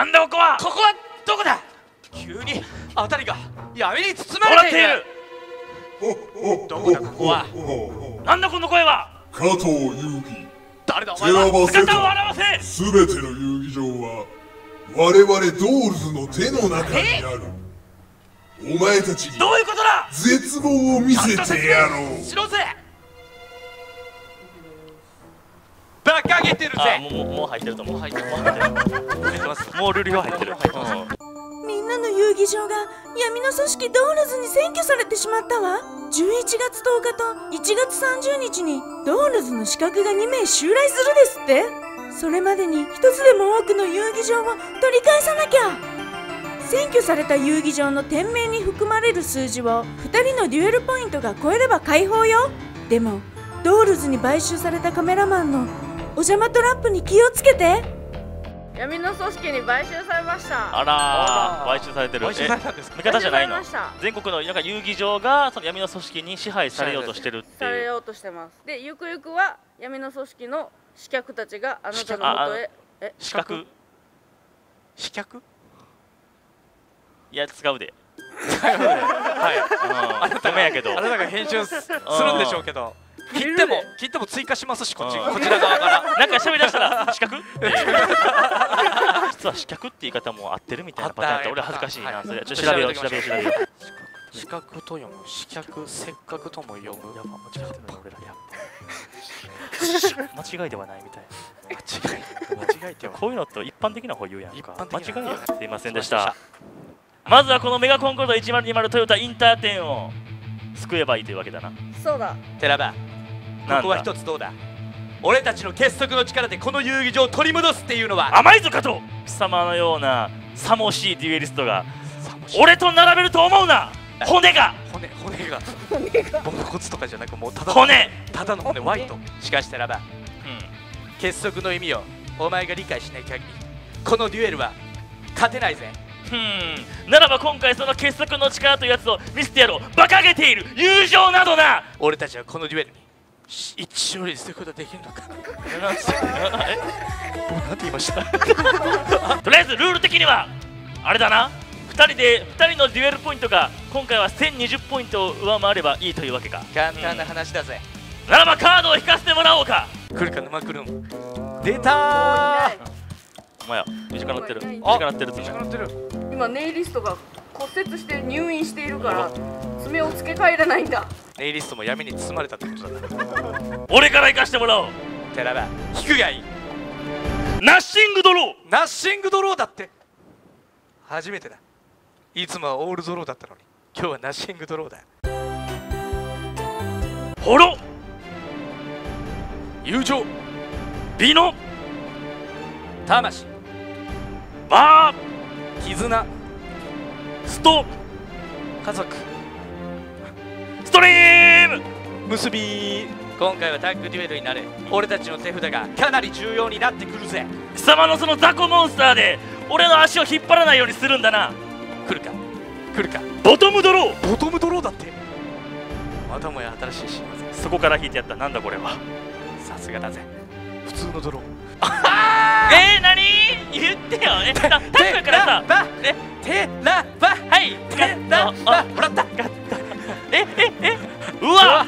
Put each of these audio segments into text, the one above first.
なんだここは？ここはどこだ？急に辺りが闇に包まれている。どこだここはなんだこの声は加藤遊戯誰だお前は姿を戸現せすべての遊戯場は我々ドールズの手の中にあるお前たちにどういうことだ絶望を見せてやろうしろぜバカげてるぜ。あもうもう入ってると思う。もう入ってるもう入ってます。もうルリは入ってる。みんなの遊戯場が闇の組織ドールズに占拠されてしまったわ。11月10日と1月30日にドールズの資格が2名襲来するですって。それまでに一つでも多くの遊戯場を取り返さなきゃ。占拠された遊戯場の店名に含まれる数字を2人のデュエルポイントが超えれば解放よ。でもドールズに買収されたカメラマンのお邪魔トラップに気をつけて。闇の組織に買収されました。あらー。買収されてる。買収されたんです味方じゃないの？全国のなんか遊戯場がその闇の組織に支配されようとしてるっていう。されようとしてます。でゆくゆくは闇の組織の刺客たちがあなたのもとへえ資格飛脚いや使うで。はい。うん。ダメやけど。あなたが編集すするんでしょうけど 切っても切っても追加しますしこっち。こちら側から。なんか喋り出したら 資格実は資格って言い方も合ってるみたいなパターンって俺恥ずかしいはない。それちょっと調べよう調べよう調べよう。四角と読む四脚せっかくとも読むやば間違ってない俺らやっぱ。間違いではないみたい間違い間違いってはこういうのと一般的な方言うやんか間違いよすい。ませんでしたまずはこのメガコンコルド1020トヨタインター店を救えばいいというわけだな。そうだ。寺場ここは一つどうだ？俺たちの結束の力でこの遊戯場を取り戻すっていうのは甘いぞ加藤！貴様のようなさもしいデュエリストが俺と並べると思うな！骨が！骨骨が？ボンコツとかじゃなくもうただの骨！ただの骨。ワイトしかし寺場うん。結束の意味をお前が理解しない限りこのデュエルは勝てないぜ。ふん。ならば今回その結束の力というやつを見せてやろう。馬鹿げている。友情などな！俺たちはこのデュエルにし一勝利することができるのか。え僕なんて言いましたとりあえずルール的にはあれだな。2人で2人のデュエルポイントが今回は1020ポイントを上回ればいいというわけか。簡単な話だぜ、ならばカードを引かせてもらおうか。来るか沼くるん。出たお前や短なってる。あ短なってるつーなってる。今ネイリストが骨折して入院しているから爪を付け替えれないんだ。ネイリストも闇に包まれたってことだな。俺から行かしてもらおう。寺馬引くがいい。 Nothing draw。Nothing draw だって。初めてだ。いつもは all draw だったのに。今日はナッシングドローだホロ。友情。ビノ魂。バ絆。ースト。家族ストリーム！結び今回はタッグデュエルになる。俺たちの手札がかなり重要になってくるぜ。貴様のその雑魚モンスターで俺の足を引っ張らないようにするんだな。来るか？来るか？ボトムドロー！ボトムドローだって。またもや新しい幸せそこから引いてやった。なんだこれは？さすがだぜ。普通のドロー えー、何？言ってよ。えタタックやからさ。テラバはい。テラバもらったえええうわ。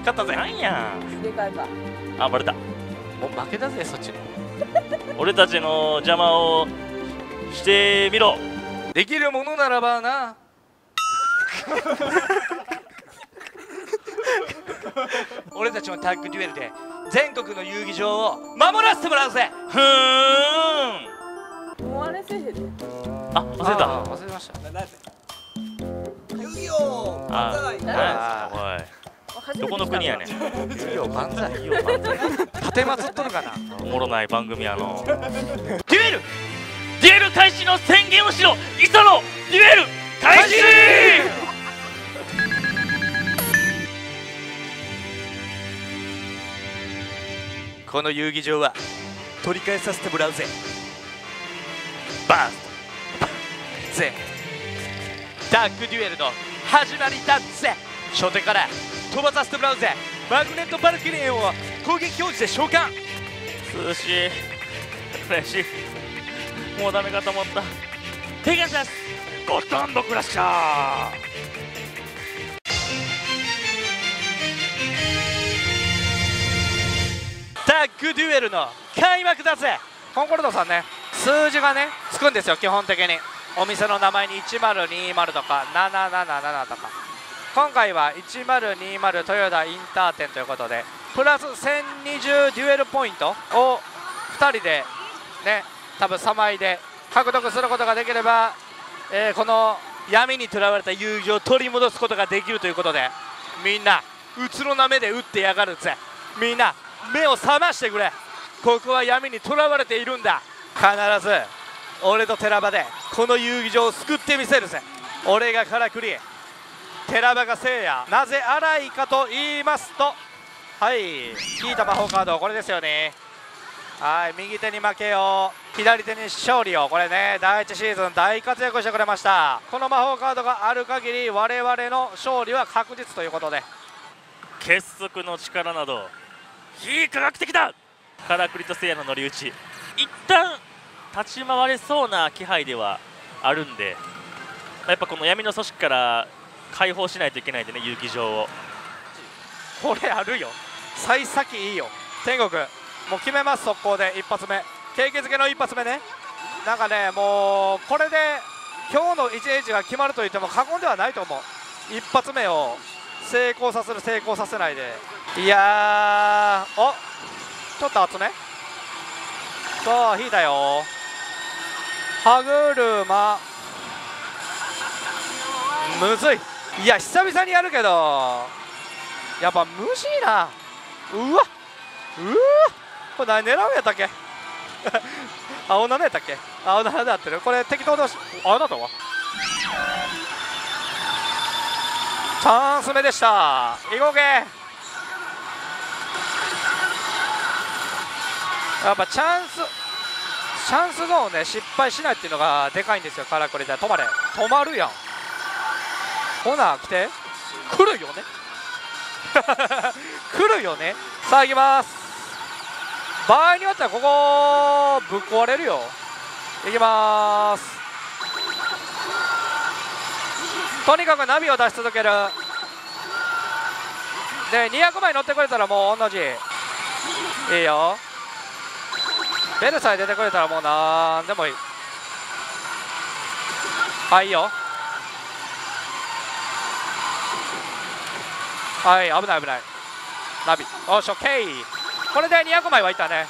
勝ったぜ。なんや。付け替えか。あバレた。もう負けだぜそっち。に 俺たちの邪魔をしてみろ。できるものならばな。俺たちのタッグデュエルで全国の遊戯場を守らせてもらうぜ。ふーん。もうあれせえへんで。あ忘れた。忘れましたああおい。どこの国やねん。遊戯王万歳いいよ万歳立てまつっとるかなおもろない番組やの。デュエル！デュエル開始の宣言をしろ。磯野デュエル！開始この遊戯場は取り返させてもらうぜ。バースぜタッグデュエルの始まりだぜ。初手から飛ばさせてもらうぜ。マグネットバルキリエンを攻撃表示で召喚。ト涼しい。嬉しい。もうダメかと思った。手がです。ゴッドハンドクラッシャータッグデュエルの開幕だぜ。コンコルドさんね数字がねつくんですよ基本的にお店の名前に1020とか777とか。今回は1020豊田インター店ということでプラス1020デュエルポイントを2人でね多分3枚で獲得することができれば、えーこの闇にとらわれた遊戯を取り戻すことができるということでみんなうつろな目で打ってやがるぜ。みんな目を覚ましてくれ。ここは闇にとらわれているんだ。必ず俺と寺場でこの遊戯場を救ってみせるぜ。俺がからくり寺場が聖夜なぜ荒いかと言いますとはい引いた魔法カードこれですよね。はい右手に負けよう。左手に勝利を。これね第1シーズン大活躍してくれました。この魔法カードがある限り我々の勝利は確実ということで。結束の力など非科学的だカラクリと聖夜の乗り打ち。一旦立ち回れそうな気配ではあるんでまやっぱこの闇の組織から解放しないといけないんでね遊戯場を。これあるよ。幸先いいよ。天国。もう決めます速攻で。一発目。景気づけの一発目ね。なんかねもうこれで今日の1日が決まると言っても過言ではないと思う。一発目を成功させる成功させないで。いやーおちょっと厚め。さあ引いたよ。歯車。むずい。いや久々にやるけど。やっぱ無事いな。うわ。うわ。これ何狙う やったっけ？青7やったっけ？青7で合ってる。これ適当だし。あだったわチャンス目でした。いこうけ。やっぱチャンス。チャンスゾーンね失敗しないっていうのがでかいんですよカラクリで。止まれ。止まるやん。ほな来て。来るよね。来るよね。さあ行きます。場合によってはここぶっ壊れるよ。行きます。とにかくナビを出し続ける。で200枚乗ってくれたらもう同じ。いいよ。ベルさえ出てくれたらもうなんでもいい。はいいいよ。はい危ない危ない。ナビ。おしオッケーこれで200枚はいったね。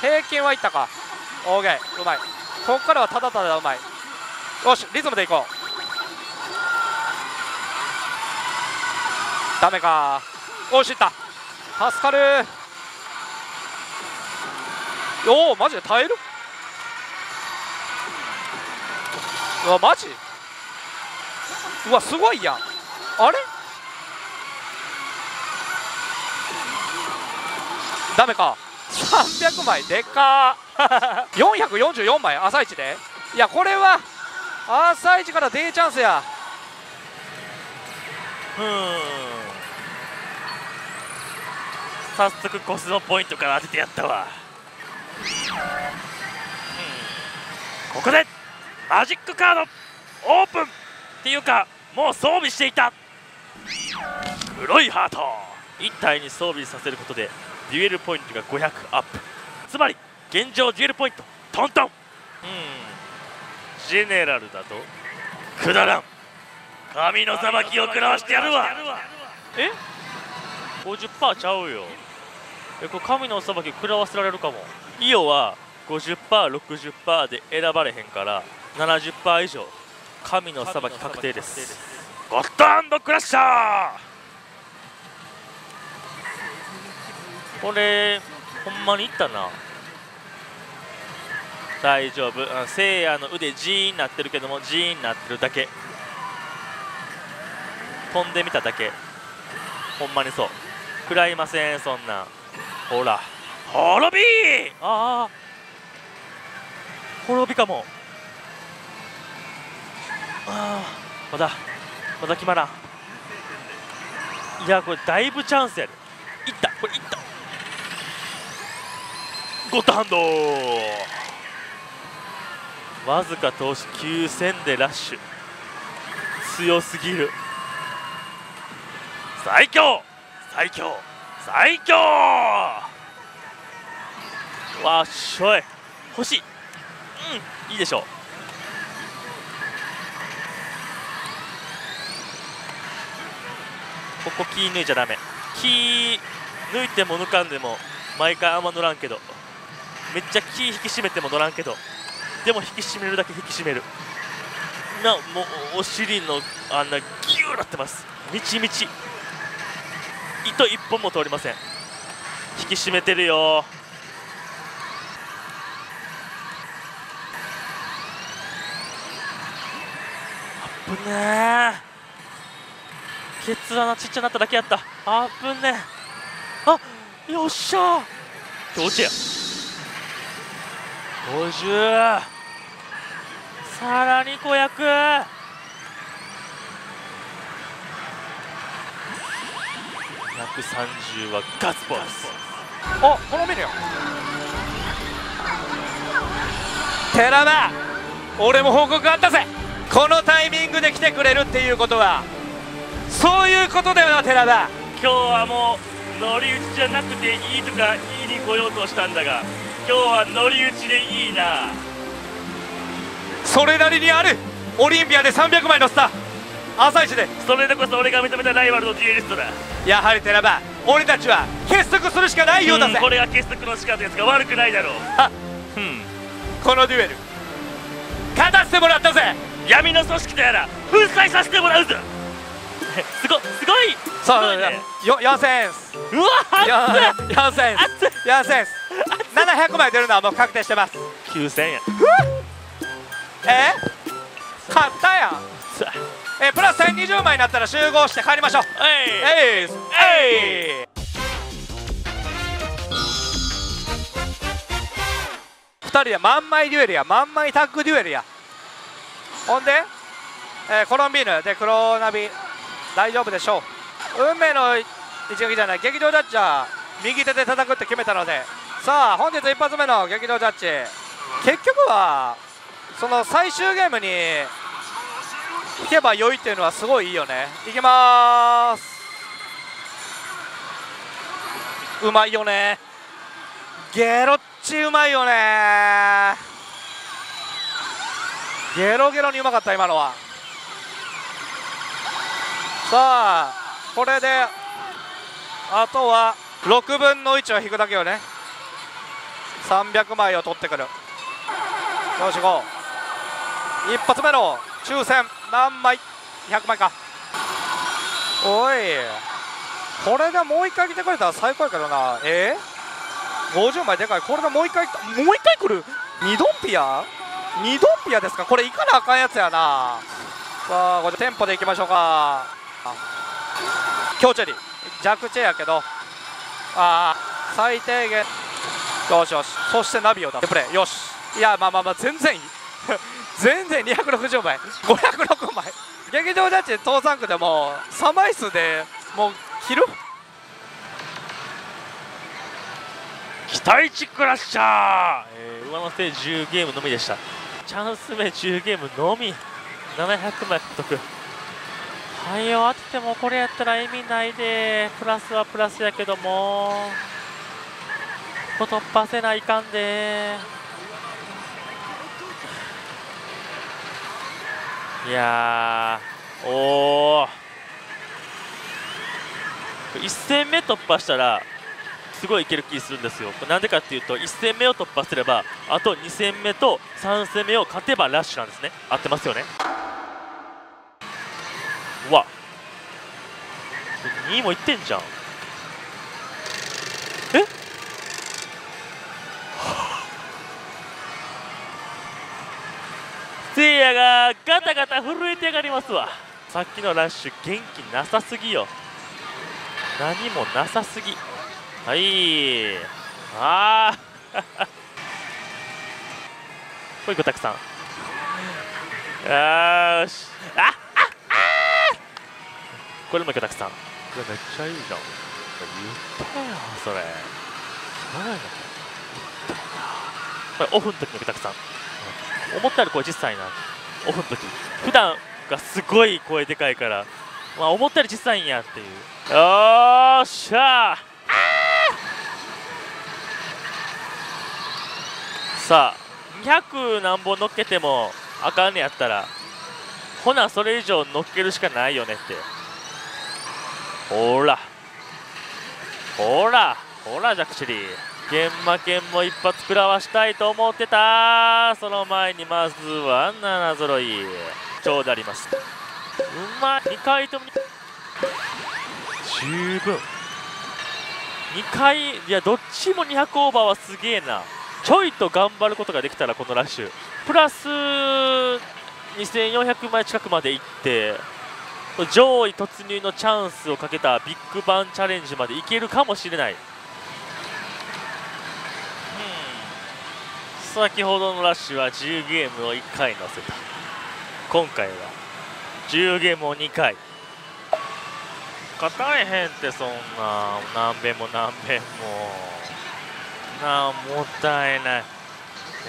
平均はいったか。オーケーうまい。ここからはただただうまい。よしリズムでいこう。ダメか。おしいった。助かる。おおマジで耐える？うわマジ？うわすごいやん。あれ？ダメか。300枚でかー。444枚朝一で？いやこれは朝一からデーチャンスや。うん。早速コスモポイントから当ててやったわ。ここでマジックカードオープン。っていうかもう装備していた。黒いハート。1体に装備させることでデュエルポイントが500アップ。つまり現状デュエルポイントトントン。うん。ジェネラルだと？くだらん。神の裁きを食らわしてやるわ。え？50%ちゃうよ。えこれ神の裁きを食らわせられるかも。イオは 50%60% で選ばれへんから70%以上神の裁き確定です。ゴッドハンドクラッシャー！これほんまにいったな。大丈夫。あ聖夜の腕 G になってるけども G になってるだけ。飛んでみただけ。ほんまにそう。食らいませんそんなん。ほら。滅びああ滅びかも。ああまだまだ決まらん。いやこれだいぶチャンスやで。いったこれいった。ゴッドハンド。わずか投資9000でラッシュ。強すぎる。最強最強最強。わっしょい。欲しい。うんいいでしょう。ここ気抜いちゃダメ。気抜いても抜かんでも毎回あんま乗らんけど。めっちゃ気引き締めても乗らんけど。でも引き締めるだけ引き締める。なもうお尻のあんなギューなってます。みちみち。糸一本も通りません。引き締めてるよぶねえ。ケツ穴ちっちゃなっただけやった。あぶねえ。あよっしゃ。気持ちや。50さらに子役。130はガッツポーズ。おこの見るよ。寺間俺も報告あったぜこのタイミングで来てくれるっていうことはそういうことだよな寺田今日はもう乗り打ちじゃなくていいとか言いに来ようとしたんだが今日は乗り打ちでいいな。それなりにある。オリンピアで300枚のスター。朝一で。それでこそ俺が認めたライバルのデュエリストだ。やはり寺場俺たちは結束するしかないようだぜ、うんこれが結束の仕方です。が悪くないだろう。あうん。このデュエル勝たせてもらったぜ闇の組織とやら粉砕させてもらうぞ。すごすごいすそうごいね。よ4センスうわ熱い。4センス4センス700枚出るのはもう確定してます。9000円。え？勝ったやん。さえプラス1020枚になったら集合して帰りましょう。あえい。えいえい。2人で万枚デュエルや万枚タッグデュエルやほんで、えーコロンビーヌ。で黒ナビ。大丈夫でしょう。運命の一撃じゃない。劇場ジャッジは右手で叩くって決めたので。さあ本日一発目の劇場ジャッジ。結局はその最終ゲームに行けば良いっていうのはすごいいいよね。いきまーす。うまいよね。ゲロッチうまいよね。ゲロゲロにうまかった今のは。さあこれであとは6分の1を引くだけよね。300枚を取ってくる。よし行こう。一発目の抽選何枚？100枚か。おいこれでもう一回来てくれたら最高やけどな。え？ー、50枚でかい。これでもう一回もう一回来る？2ドンピア？2ドンピアですか？これ行かなあかんやつやな。さあこれテンポでいきましょうか。強チェリ弱チェやけど。ああ最低限。よしよし。そしてナビを出す。プレイ。よし。いやまあまあまあ全然いい。全然260枚。506枚。劇場ジャッジ倒産区でも3枚数でもう切る。期待値クラッシャー、えー上乗せ10ゲームのみでした。チャンス目10ゲームのみ。700枚獲得。はいよ当ててもこれやったら意味ないで。プラスはプラスやけども。ここ突破せないかんで。いやおお1戦目突破したらすごいいける気するんですよ。なんでかっていうと1戦目を突破すればあと2戦目と3戦目を勝てばラッシュなんですね。合ってますよね。うわ2位もいってんじゃん。え？せいやがガタガタ震えてやがりますわ。さっきのラッシュ元気なさすぎよ。何もなさすぎ。はい。ああ。こいこたくさん。よーし。あああこれもこたくさん。これめっちゃいいじゃん。言ったよ、それ。すごいな。これオフの時のこたくさん。こ思ったより声小さいなオフの時普段がすごい声でかいから、まあ、思ったより小さいんやっていうよーっしゃーさ200何本乗っけてもあかんねやったらほなそれ以上乗っけるしかないよねって。ほら。ほら。ほらジャクシリ現場剣も一発食らわしたいと思ってた。その前にまずは7揃い。長であります。うまい。2回とも。十分。2回いやどっちも200オーバーはすげえな。ちょいと頑張ることができたらこのラッシュ。プラス2400枚近くまでいって上位突入のチャンスをかけたビッグバンチャレンジまでいけるかもしれない、うん、先ほどのラッシュは10ゲームを1回乗せた。今回は10ゲームを2回。勝たれへんってそんな。何べんも何べんも。なあもったいない。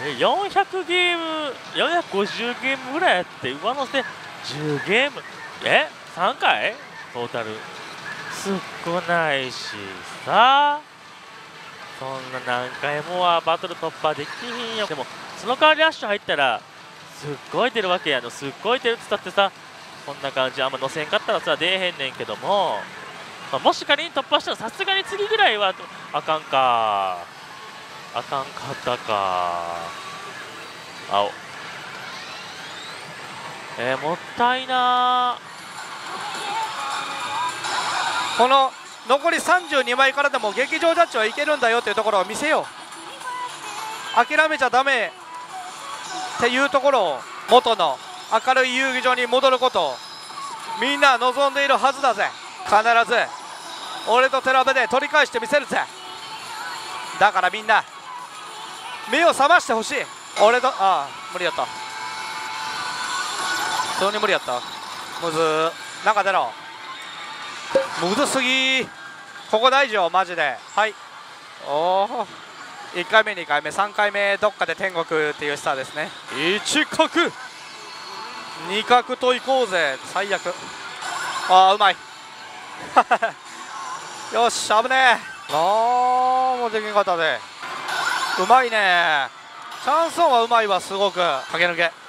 え400ゲーム450ゲームぐらいやって上乗せ10ゲーム。え3回？トータル。少ないしさ。そんな何回もはバトル突破できひんよ。でもその代わりラッシュ入ったらすっごい出るわけや。のすっごい出るっつったってさこんな感じあんま乗せんかったらさ出えへんねんけども、まあ、もし仮に突破したらさすがに次ぐらいはあかんか。あかんかったか。青えー、もったいな。この残り32枚からでも劇場ジャッジはいけるんだよっていうところを見せよう。諦めちゃだめっていうところを元の明るい遊技場に戻ることをみんな望んでいるはずだぜ。必ず。俺と寺部で取り返してみせるぜ。だからみんな目を覚ましてほしい。俺とああ無理やった。普通に無理やった。むずーなんか出ろ。むずすぎ。ここ大事よマジで。はい。おお1回目2回目。3回目どっかで天国っていうスターですね。1角。2角と行こうぜ。最悪。ああうまい。よし危ねえ。あーもうできんかったでうまいね。チャンソンはうまいわすごく。駆け抜け。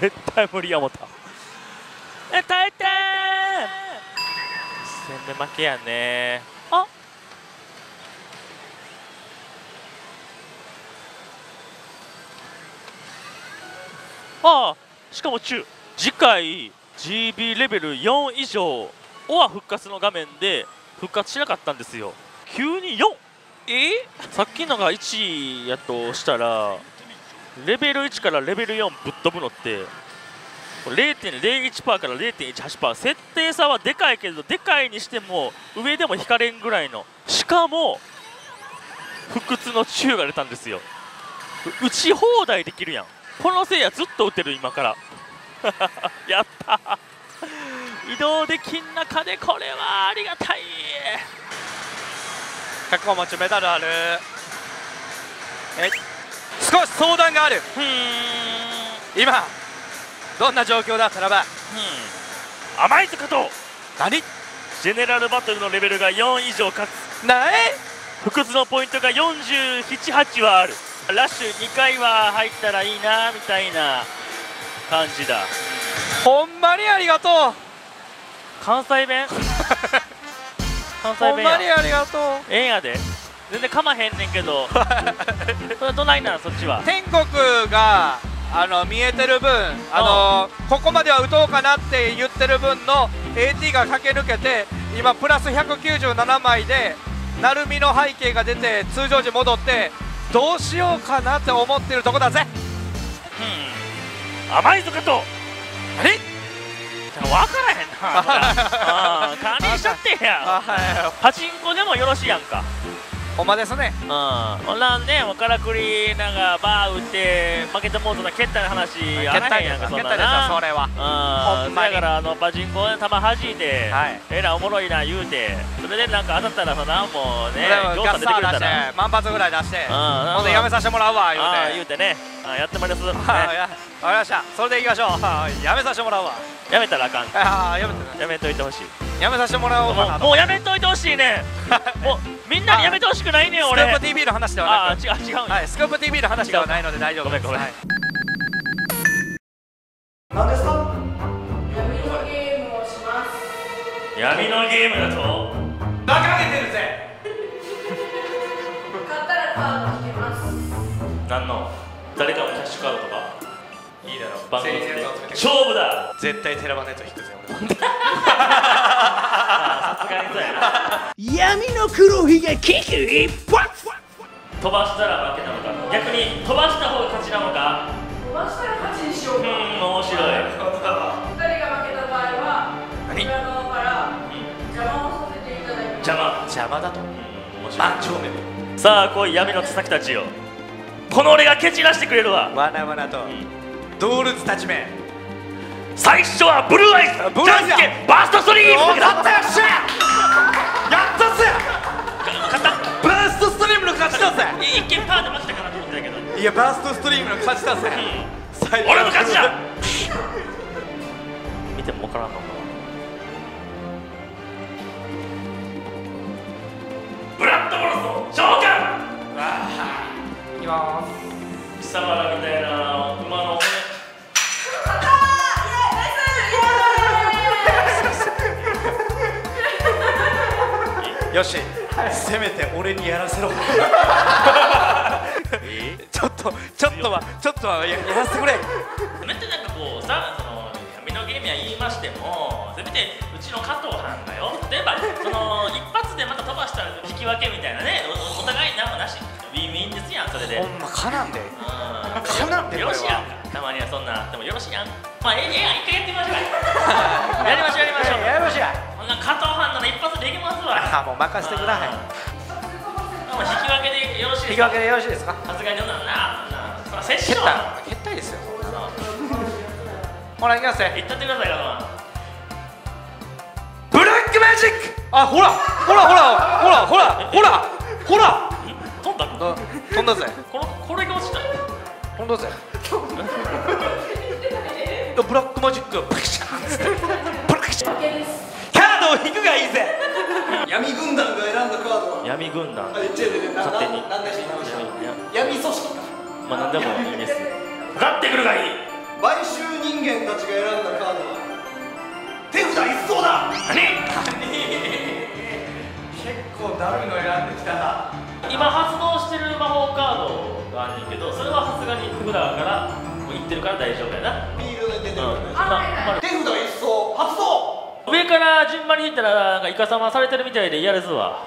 絶対無理や思った。え耐えてー。1戦目負けやね。あ。ああしかも中。次回 GB レベル4以上オア復活の画面で復活しなかったんですよ。急に 4! え？さっきのが1やとしたらレベル1からレベル4ぶっ飛ぶのって0.01%から0.18%設定差はでかいけどでかいにしても上でも引かれんぐらいの。しかも不屈の中が出たんですよ。打ち放題できるやん。このせいやずっと打てる今から やった。移動できん中でこれはありがたい。100個持ちメダルある。え少し相談がある。今どんな状況だったらば。うん。甘いぞ加藤何？ジェネラルバトルのレベルが4以上かつ。なえ不屈のポイントが478はある。ラッシュ2回は入ったらいいなみたいな感じだ。ほんまにありがとう。関西弁？関西ほんまにありがとう。ええんやで。全然かまへんねんけど。それどないなんそっちは？天国があの見えてる分あのここまでは打とうかなって言ってる分の AT が駆け抜けて今プラス197枚で成海の背景が出て通常時戻ってどうしようかなって思ってるとこだぜ。うん甘いぞ加藤何分からへんなああ管理しちゃってや。パチンコでもよろしいやんか。ほんまですね。うん。ほんなんねからくりなんかバー打って負けてもうとな蹴ったり話あらへんやんかそんなそなれは。うん。だからあのパチンコで球弾いて、はい。えらいおもろいな言うてそれでなんか当たったらさなもうねでも行さん出てくれたらて万発ぐらい出してうんほんでやめさせてもらうわ言うああて言うてねあやってまいります、ね、あやわかりました。それでいきましょう。やめさせてもらうわ。やめたらあかん。あ ーやめてやめといてほしい。やめさせてもらおうかもうなと。もうやめといてほしいね。もうみんなにやめてほしくないねん俺。スクープ TV の話ではああなく。違う違う。はいスクープ TV の話ではないので大丈夫です。ごめんごめん。はい。闇のゲームをします闇のゲームだと？バカげてるぜ。買ったらカード引けます。何の？誰かのキャッシュカードとかいいだろ番号で勝負だ。絶対テラバネット引くぜ俺はあさすがにそうやな。闇の黒ひげキク。一発飛ばしたら負けなのか。逆に飛ばした方が勝ちなのか。飛ばしたら勝ちにしよううんか面白い。二人が負けた場合は何？裏側から邪魔をさせていただきます邪魔。邪魔だと。面白い。満場面。さあ来い闇の手先たちよこの俺が蹴散らしてくれるわ。わなわなと。ドールズたちめ。最初はブルーアイス。ブルーアイスやじゃんけんバーストストリー。ムお勝ったよっしゃやったった。バーストストリームの勝ちだぜ。一見パーで負けたかなと思ってたけど。いやバーストストリームの勝ちだぜ。最高俺の勝ちだ。見ても分からんのか。ブラッドボルト召喚いきます。貴様らみたいな馬の よしせめて俺にやらせろ。ちょっとちょっとはちょっとはややらせてくれ。せめてなんかこうさその闇のゲームや言いましてもせめてうちの加藤藩がよ。例えばほんまかなんで。うんかなんでよろしいやん。かたまにはそんな。でもよろしいやん。まあええええやん。一回やってみ ましょう。やりましょうやりましょう。やりましょうこんな加藤藩なら一発でいけますわ。あもう任せてください引き分けでよろしいですか？引き分けでよろしいですか？さすがにそんなんな。そんなセッション。蹴った。いですよ。ほら行きますね。言ったってください加藤藩ブラックマジック！あほらほらほらほらほらほらほら。飛んだあ飛んだぜ。このこれが落ちた。飛んだぜ。ブラックマジック。パシャーンっつってブラックシャー負けですカードを引くがいいぜ。闇軍団が選んだカードは？闇軍団。あ違う違うな勝手に。ななんでし闇組織か。まあ何でもいいです。かかってくるがいい。買収人間たちが選んだカードは？手札一掃だ！何？結構ダルいの選んできたな今発動してる魔法カードがあんねんけどそれはさすがに手札からもういってるから大丈夫やな。フィールドで出てるね。まま手札一掃発動。上から順番に引いたらなんかイカサマされてるみたいで嫌ですわ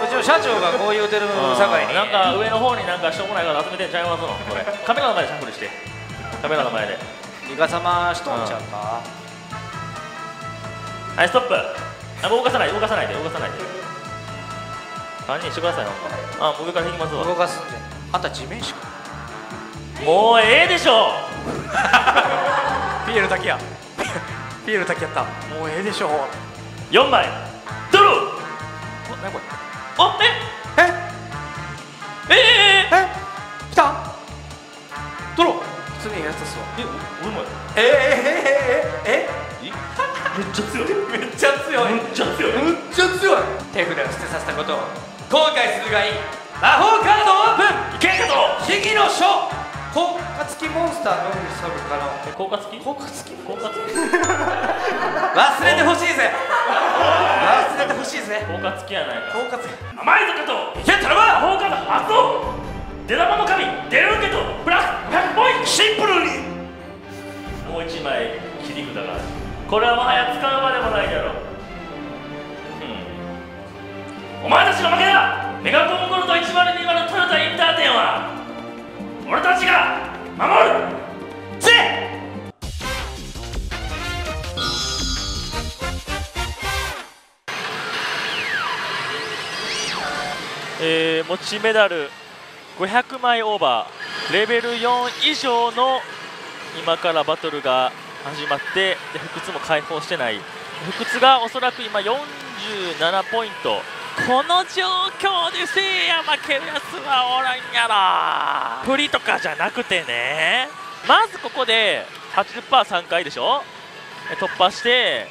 うちの社長がこう言うてるさかいに。なんか上の方になんかしょうもないから集めてんちゃいますのこれ。カメラの前でシャッフルして。カメラの前で。イカ様しとんちゃうか？はいストップ。あ動かさない動かさないで動かさないで3人してくださいなんか。あ上から引きますわ。動かすんじゃあんた地面師か。もうええでしょピエール滝や。ピエール滝やった。もうええでしょ4枚。ドロー。お何これ？あえ？え？えええええ。来た？ドロー。普通にやつっすわ。え俺もやええええええ？めっちゃ強い。えめっちゃ強い。めっちゃ強い。めっちゃ強い。手札を捨てさせたことを後悔するがいい。魔法カードオープン。いけんかと秘技の書効果付きモンスターのみに装備可能え効果付き？効果付き？効果付き。忘れてほしいぜ。忘れてほしいぜ。効果付きやないか。効果付き。甘いぞ加藤。いけたらば魔法カード発動。出玉の神。出るけどプラス100ポイント。シンプルに。もう1枚切り札がある。これはもはや使うまでもないだろう、お前たちの負けだ。メガコンゴルド1020トヨタインター店は俺たちが守る。ぜ持ちメダル500枚オーバー。レベル4以上の今からバトルが始まってで不屈も解放してない。不屈がおそらく今47ポイント。この状況でせいや負けるやつはおらんやろ不利とかじゃなくてね。まずここで 80%3 回でしょ？突破して。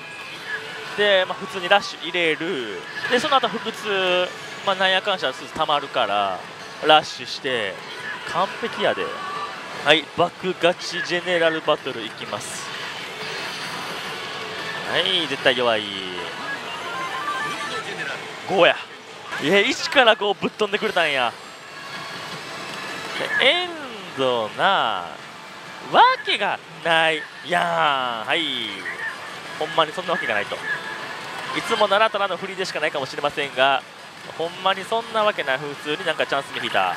で、まあ、普通にラッシュ入れる。でその後腹痛、まあ、なんやかんしゃすたまるからラッシュして。完璧やで。はい爆ガチジェネラルバトルいきます。はい絶対弱い。5や。いや1から5ぶっ飛んでくれたんや。でエンドな。わけがないやん。はい。ほんまにそんなわけがないと。いつもならただの振りでしかないかもしれませんがほんまにそんなわけない。普通になんかチャンス目引いた。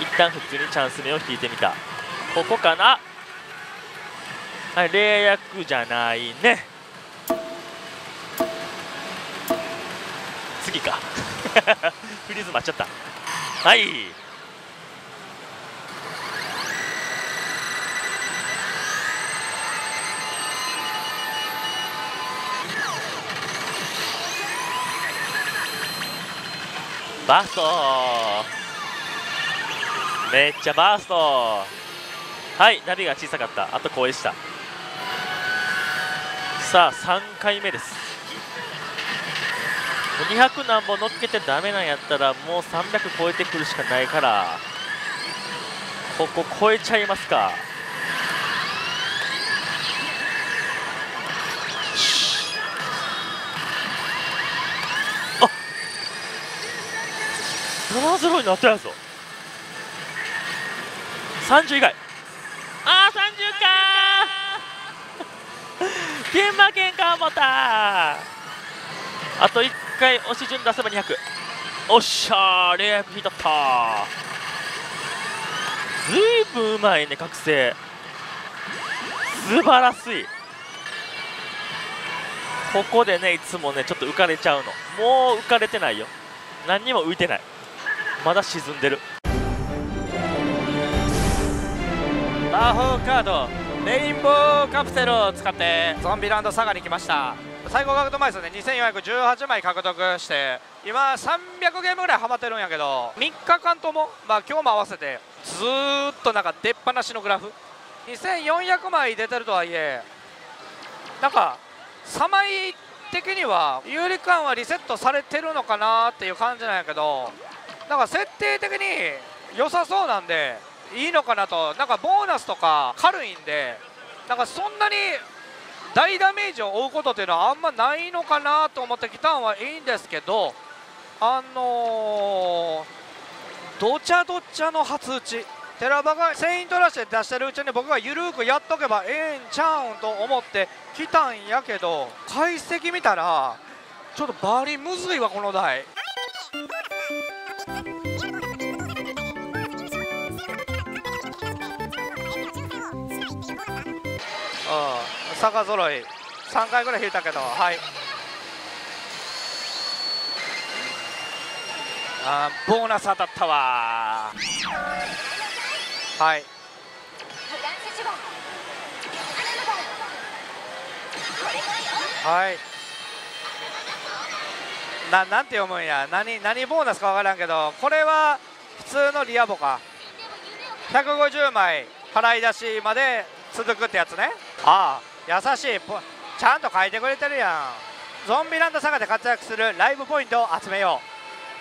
一旦普通にチャンス目を引いてみた。ここかな。はい冷薬じゃないね。次か。フリーズ待っちゃった。はい。バースト。めっちゃバースト。はいナビが小さかった。あと声した。さあ3回目です。200何本乗っけてダメなんやったらもう300超えてくるしかないからここ超えちゃいますか。あ7-0になったやぞ。30以外。あー30かー。現場喧嘩思った。あと1回押し順出せば200おっしゃー0 0引いとったずいぶんうまいね覚醒。素晴らしい。ここでねいつもねちょっと浮かれちゃうの。もう浮かれてないよ。何にも浮いてない。まだ沈んでる。魔法カードレインボーカプセルを使ってゾンビランドサガに来ました。最高獲得枚数ね2418枚獲得して今300ゲームぐらいハマってるんやけど3日間ともまあ今日も合わせてずっとなんか出っ放しのグラフ。2400枚出てるとはいえなんか3枚的には有利感はリセットされてるのかなっていう感じなんやけどなんか設定的に良さそうなんでいいのかなと。なんかボーナスとか軽いんでなんかそんなに大ダメージを負うことっていうのはあんまないのかなと思ってきたんはいいんですけどあのー、どちゃどちゃの初打ち。寺場がセイントラッシュで出してるうちに僕がゆるくやっとけばええんちゃうんと思ってきたんやけど解析見たらちょっとバリむずいわこの台。坂揃い。3回ぐらい引いたけど。はい。あボーナス当たったわ。はい。はい。ななんて読むんや。何何ボーナスか分からんけど。これは普通のリアボか。150枚払い出しまで続くってやつね。ああ。優しいちゃんと書いてくれてるやん。ゾンビランドサガで活躍するライブポイントを集めよ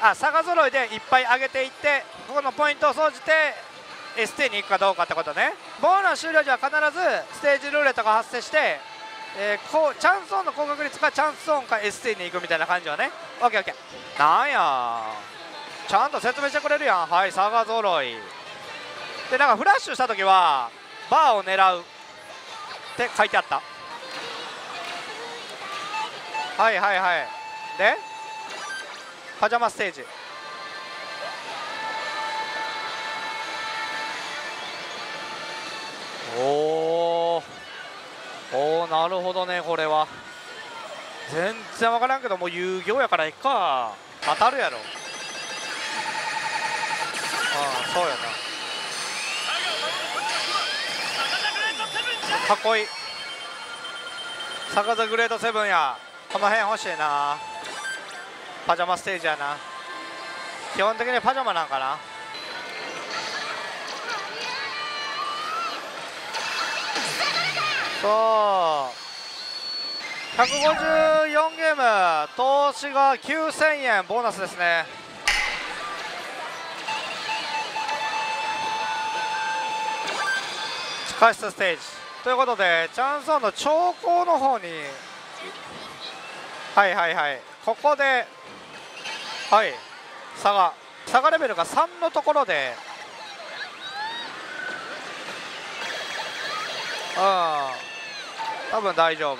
う。あサガ揃いでいっぱい上げていってここのポイントを総じて ST に行くかどうかってことね。ボーナス終了時は必ずステージルーレットが発生して、えーこうチャンスオンの高確率かチャンスオンか ST に行くみたいな感じはね。OKOK なんや。ちゃんと説明してくれるやん。はいサガ揃い。でなんかフラッシュした時はバーを狙う。って書いてあった。はいはいはい。でパジャマステージ。おー。おーなるほどねこれは。全然分からんけどもう遊戯王やからいっか。当たるやろ。ああそうやなかっこい。い坂田グレートセブンや。この辺欲しいな。パジャマステージやな。基本的にパジャマなんかな。そう。154ゲーム。投資が9000円。ボーナスですね。地下室ステージ。ということでチャンスオンの兆候の方にはいはいはい。ここではい。差が差がレベルが3のところでうん。多分大丈夫。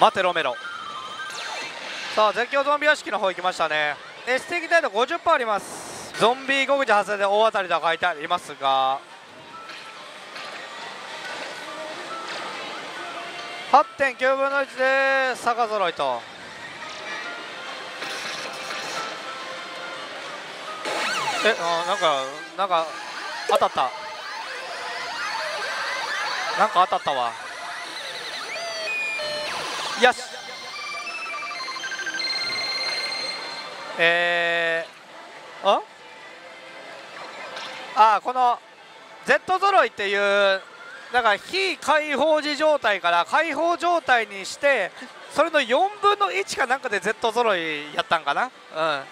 待てロメロ。さあ絶叫ゾンビ屋敷の方行きましたね。S 的態度50%あります。ゾンビ5口発生で大当たりと書いてありますが。8.9分の1で差揃いと。えあなんかなんか当たった。なんか当たったわ。よし。えー、あ？あこの Z 揃いっていうだから非開放時状態から開放状態にしてそれの4分の1かなんかで Z 揃いやったんかな？うん。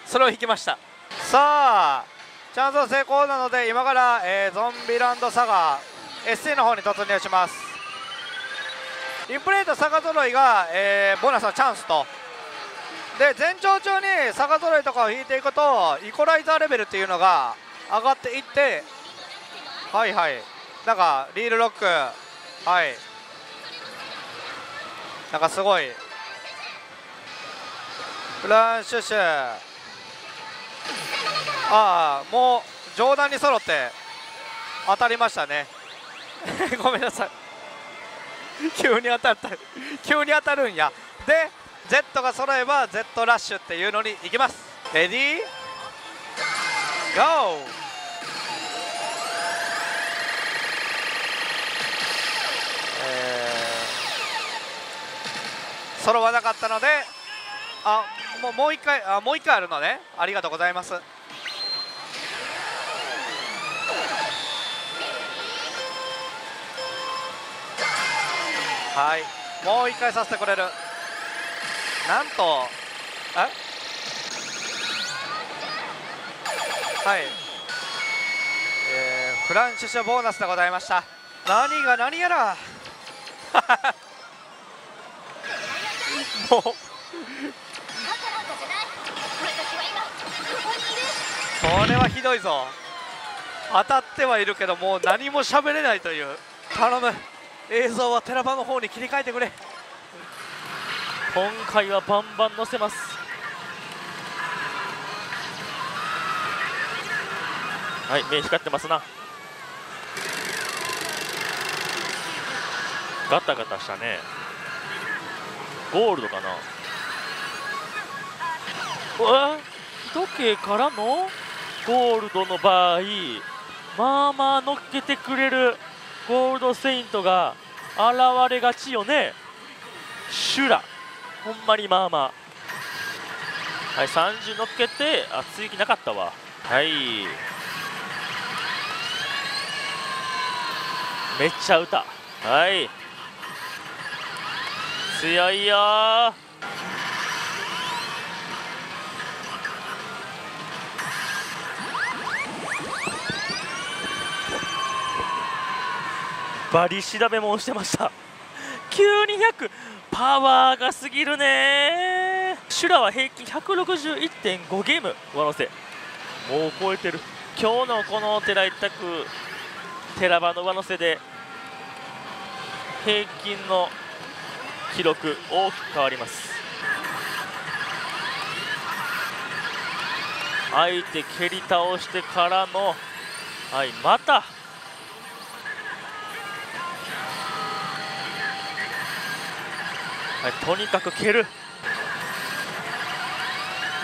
それを引きました。さあチャンスは成功なので今から、えーゾンビランドサガ SC の方に突入します。インプレートサガ揃いが、えーボーナスのチャンスと。で前兆中にサガ揃いとかを引いていくとイコライザーレベルっていうのが上がっていってはいはい。なんかリールロックはい。なんかすごい。フランシュシュああもう上段に揃って当たりましたね。ごめんなさい。急に当たった。急に当たるんや。で Z が揃えば Z ラッシュっていうのに行きます。レディー。ゴー。揃わなかったのであもうもう一回あもう一回あるのね。ありがとうございます。はい。もう一回させてくれる。なんとえ？はい。えーフランシュシュボーナスでございました。何が何やら。もうこれはひどいぞ。当たってはいるけどもう何も喋れないという。頼む。映像は寺場の方に切り替えてくれ。今回はバンバン乗せます。はい目光ってますな。ガタガタしたね。ゴールドかな？うわ時計からの？ゴールドの場合まあまあ乗っけてくれるゴールドセイントが現れがちよね。シュラ。ほんまにまあまあ。はい30乗っけてあ追記なかったわ。はい。めっちゃ歌。はい。強いよ。バリ調べも押してました。9200パワーがすぎるね。シュラは平均161.5ゲーム上乗せ。もう超えてる。今日のこの寺一択。寺場の上乗せで。平均の記録大きく変わります。相手蹴り倒してからのはいまた。はい、とにかく蹴る。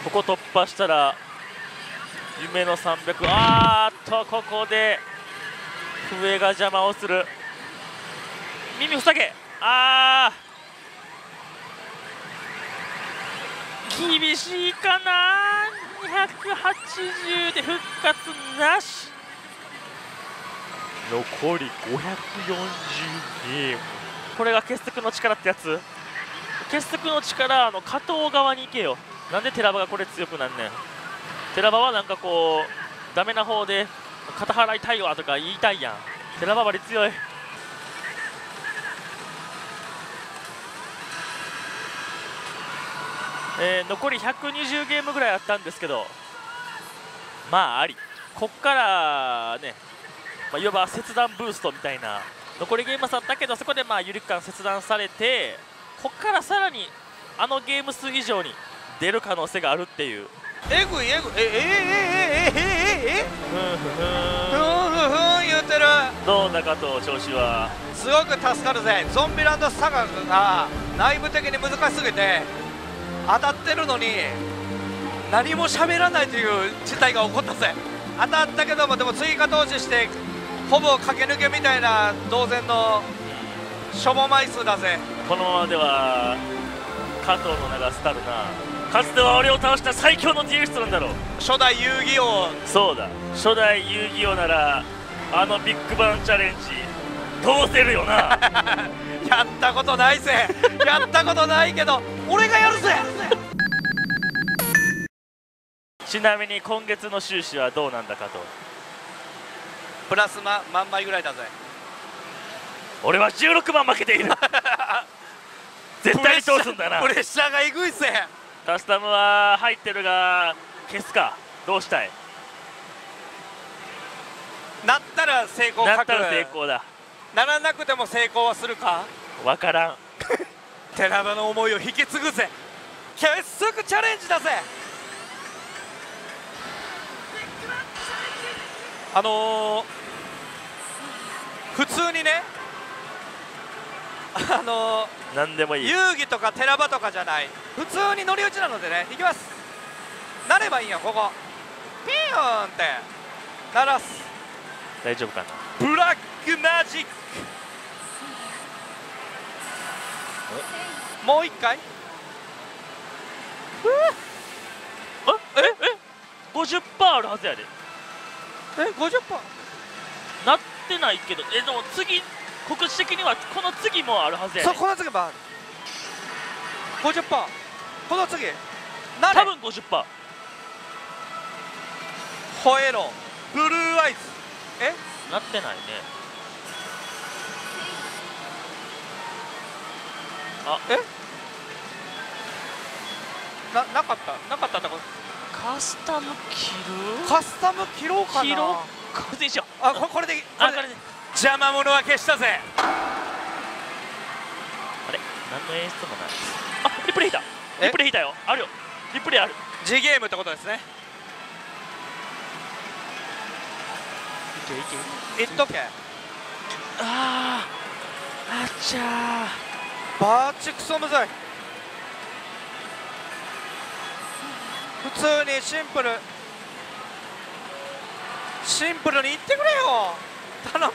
ここ突破したら夢の300あーっとここで笛が邪魔をする。耳塞げ。あー。厳しいかな。280で復活なし。残り540ゲーム。これが結束の力ってやつ？結束の力あの加藤側に行けよ。なんで寺場がこれ強くなんねん。寺場はなんかこうダメな方で肩払いたいわとか言いたいやん。寺場割り強いえー残り120ゲームぐらいあったんですけどまああり。こっからね、まあ、いわば切断ブーストみたいな残りゲーム差だけどそこでまあ有力感切断されてこっからさらにあのゲーム数以上に出る可能性があるっていう。えぐいえぐい。えええええええええふんふんふんふんふんふん言うてるどうだかと調子はすごく助かるぜゾンビランドサガが内部的に難しすぎて当たってるのに何も喋らないという事態が起こったぜ。当たったけどもでも追加投資してほぼ駆け抜けみたいな同然のしょぼ枚数だぜ。このままでは加藤の名が廃るな。かつては俺を倒した最強のデュエリストなんだろう。初代遊戯王。そうだ。初代遊戯王ならあのビッグバンチャレンジ通せるよな やったことないぜ。やったことないけど俺がやるぜ。ちなみに今月の収支はどうなんだかと。プラスマ万倍ぐらいだぜ。俺は16万負けている。絶対に通すんだな。プレッシャーがえぐいぜ。カスタムは入ってるが消すか。どうしたい？なったら成功。なったら成功だならなくても成功はするか？わからん。寺場の思いを引き継ぐぜ。結束チャレンジだぜ。あのー、普通にねあの何でもいい。ー、遊戯とか寺場とかじゃない。普通に乗り打ちなのでねいきます。なればいいんやここ。ピヨーンって。鳴らす。大丈夫かな？ブラックマジックもう一回。あ？え？え？50%あるはずやで。え？50%なってないけど。えでも次告知的にはこの次もあるはずやそうでこの次もある。50%この次。多分50%ホエロブルーアイズえ？なってないねあえ？ななかった？なかったってこと？カスタム切る？カスタム切ろうかな。切ろう？これでいいしよう？あここれでこれで。あこれで。邪魔者は消したぜ。あれ？何の演出もない。あリプレイだ。え？リプレイだよ。あるよ。リプレイある。G ゲームってことですね。いけいけ言っとけ。あーあっちゃバーチクソむずい普通にシンプル。シンプルに言ってくれよ。頼む。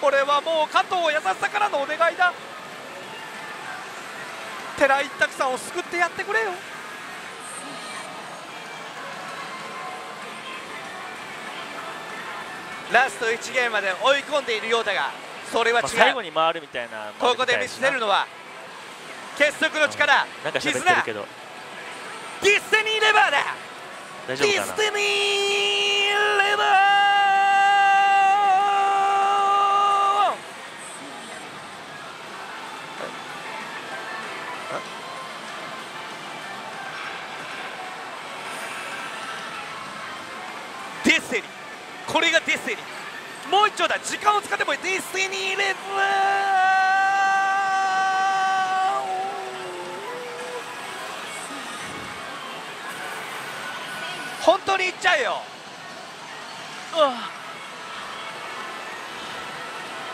これはもう加藤優しさからのお願いだ。寺一択さんを救ってやってくれよ。ラスト1ゲームまで追い込んでいるようだが。それは違う、まあ、最後に回るみたいなここで見せるのは結束の力絆。ディスティニーレバーだ。ディ大丈夫かな？スティニーレバー。Destiny。これが destiny もう一丁だ時間を使ってもいい destiny レバー本当に言っちゃえよ。あ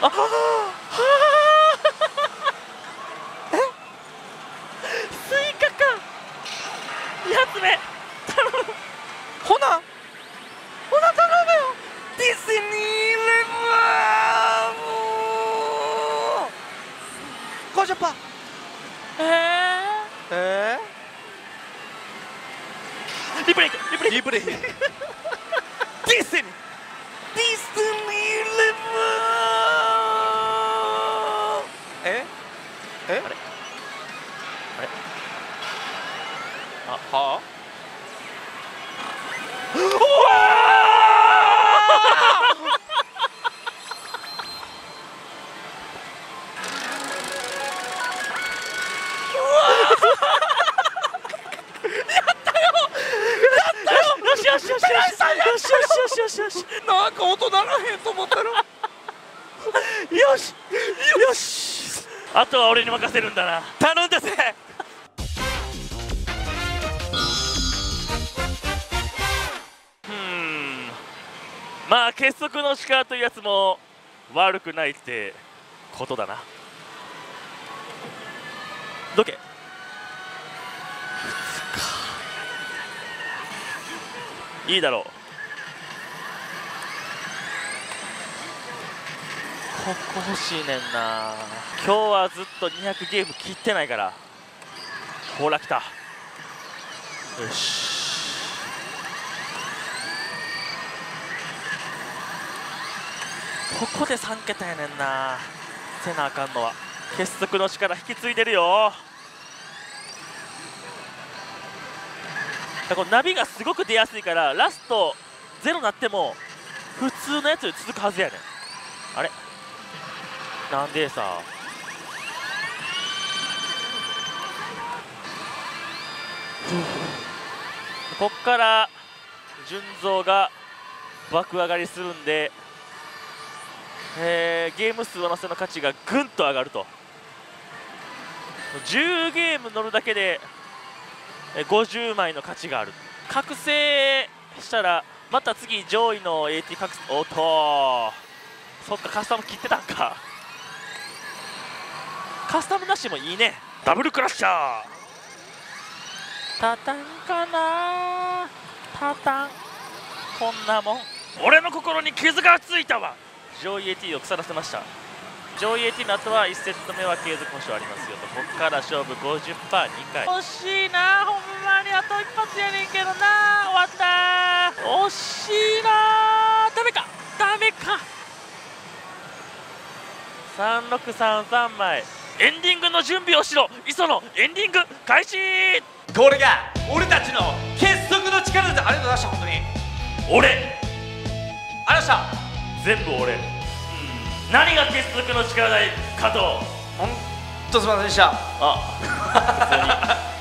ああえスイカか発目 இப்படி Decent! Decently Liverpool! Eh? Eh? ええあれあれあ、はあよしよしよしよしよしよしよしなんか音ならへんと思ったらよしよしあとは俺に任せるんだな頼んだぜうんまあ結束の力というやつも悪くないってことだないいだろう。ここ欲しいねんな。今日はずっと200ゲーム切ってないから。ほら来た。よし。ここで3桁やねんな。せなあかんのは。結束の力引き継いでるよだからナビがすごく出やすいからラストゼロになっても普通のやつより続くはずやねん。あれ？なんでさ。こっから純増が爆上がりするんで、えーゲーム数上乗せの価値がぐんと上がると。10ゲーム乗るだけで50枚の価値がある。覚醒したらまた次上位の AT 覚醒おっと。そっかカスタム切ってたんか。カスタムなしもいいね。ダブルクラッシャー。タタンかな？タタンこんなもん。俺の心に傷がついたわ。上位 AT を腐らせました上位 AT の後は1セット目は継続保証ありますよと。ここから勝負 50%2 回。惜しいなほんまにあと一発やねんけどな終わった。惜しいなダメかダメか。3633枚。エンディングの準備をしろ。磯野エンディング開始。これが俺たちの結束の力だありがとうございました本当に。俺。ありがとうございました。全部俺、うん何が結束の力だい加藤。本当すみませんでした。あ普通に。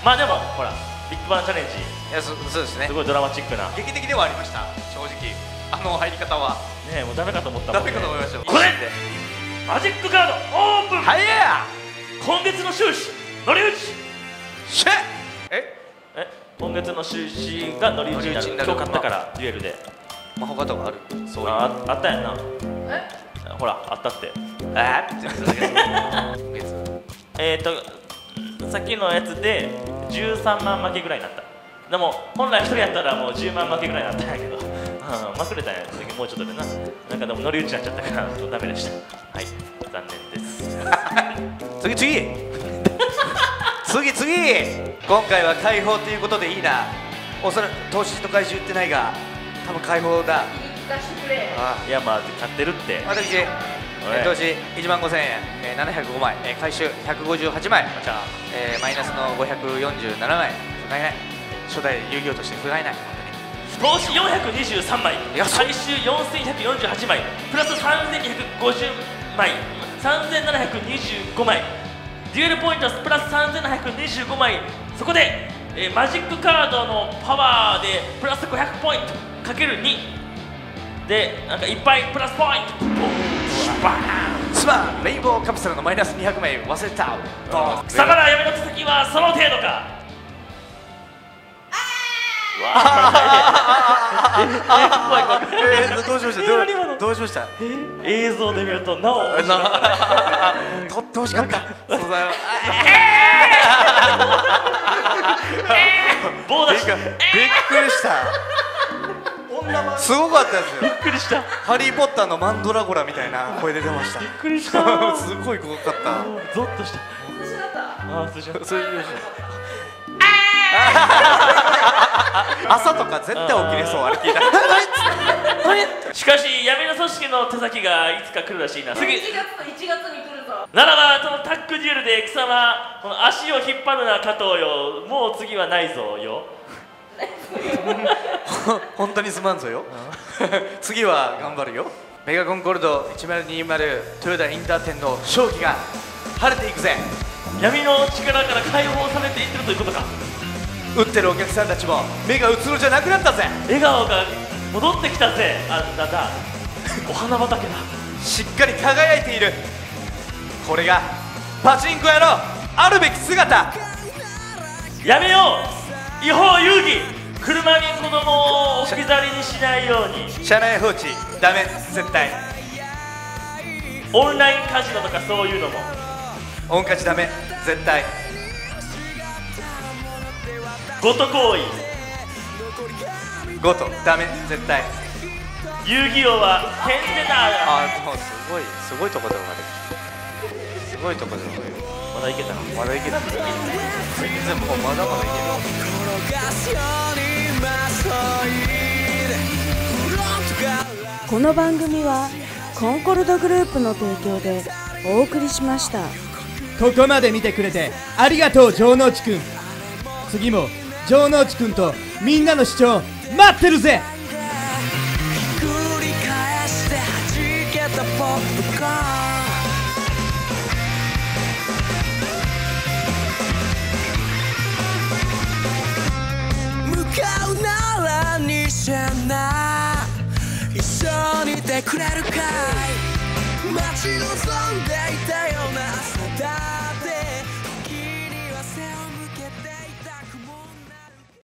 まあでもほらビッグバンチャレンジ。いやそそうですね。すごいドラマチックな。ね劇的ではありました正直。あの入り方は。えもうダメかと思ったもん、ね、ダメかと思いましたこれマジックカードオープン、はいや。今月の収支乗り打ち。シェえ？え今月の収支が乗り打ちになる。今日買ったからデュエルで。まあ他とかある？そういうああったやんな。え？ほらあったって。あー？って言ってただけです えっ、ー、とさっきのやつで13万負けぐらいになった。でも本来1人やったらもう10万負けぐらいになったんやけど、うん、まくれたんや。次もうちょっとでな。なんかでも乗り打ちになっちゃったからダメでした。はい残念です。次 次！次 次！今回は解放ということでいいな。おそらく投資と回収言ってないが多分解放だあい。やまあ買ってるって。私、えー投資1万5000円、えー、705枚、えー回収158枚。じゃあ、えーマイナスの547枚。不甲斐ない。初代遊戯王として不甲斐ない。本投資423枚。いやそ回収4148枚。プラス3250枚。3725枚。デュエルポイントプラス3725枚。そこで、えーマジックカードのパワーでプラス500ポイントかける2でなんかいっぱいプラスポイント。バーン。当にすまんレインボーカプセルのマイナス200枚忘れた。ボーン草原闇の手先はその程度か。わえー、どうしました？どうどうしました？映像で見るとなお。とってほしかった？そうだよ棒出し。びったくりしたすごかったですよ。びっくりした。ハリー・ポッターのマンドラゴラみたいな声出てました。びっくりした。すごい怖かった。ゾッとした。あそういう朝とか絶対起きれそうあれ聞いたら。しかし闇の組織の手先がいつか来るらしいな。次。1月と1月に来るぞならばそのタッグデュエルで貴様この足を引っ張るな加藤よ。もう次はないぞよ本当にすまんぞよ。次は頑張るよ。メガコンコルド1020トヨタインター店の勝機が晴れていくぜ。闇の力から解放されていってるということか。打ってるお客さんたちも目がうつろじゃなくなったぜ。笑顔が戻ってきたぜ。あなんだ。お花畑だ。しっかり輝いている。これがパチンコ屋のあるべき姿。やめよう違法遊戯。車に子供を置。き去りにしないように車内放置。ダメ。絶対。オンラインカジノとかそういうのも。オンカチダメ。絶対。ごと行為。ゴトダメ。絶対。遊戯王は健全なあでもすごいすごいとこで終わる。すごいとこで終わるまだいけたまだいける全部もうまだまだいけるこの番組はコンコルドグループの提供でお送りしました。ここまで見てくれてありがとう城之内くん。次も城之内くんとみんなの視聴待ってるぜうならにしゃな。一緒にいてくれるかい。待ち望んでいたような。